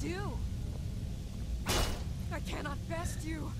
do? I cannot best you.